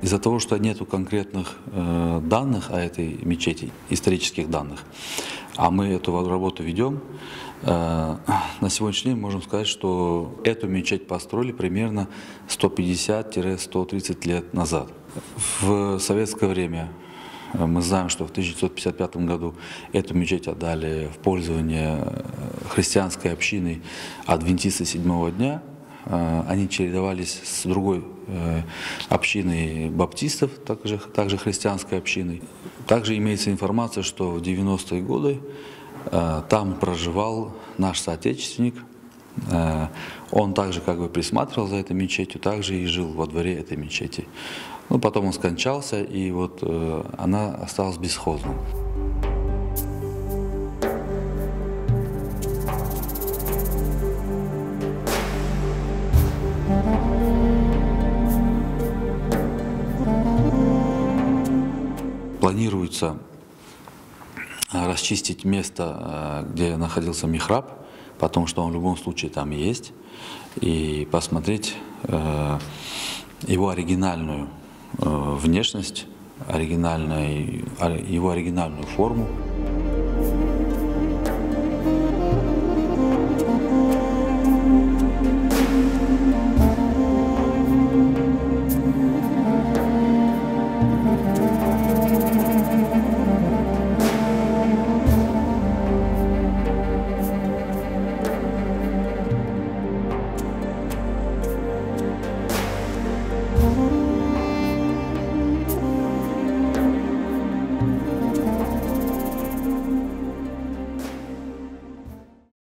Из-за того, что нету конкретных э, данных о этой мечети, исторических данных, а мы эту работу ведем, э, на сегодняшний день можем сказать, что эту мечеть построили примерно 150-130 лет назад. В советское время э, мы знаем, что в 1955 году эту мечеть отдали в пользование э, христианской общиной адвентисты седьмого дня – они чередовались с другой э, общиной баптистов, также, также христианской общиной. Также имеется информация, что в 90-е годы э, там проживал наш соотечественник. Он также как бы присматривал за этой мечетью, также и жил во дворе этой мечети. Ну, потом он скончался, и вот она осталась бесхозной. Планируется э, расчистить место, э, где находился михраб, потому что он в любом случае там есть, и посмотреть э, его оригинальную внешность, оригинальную, его оригинальную форму.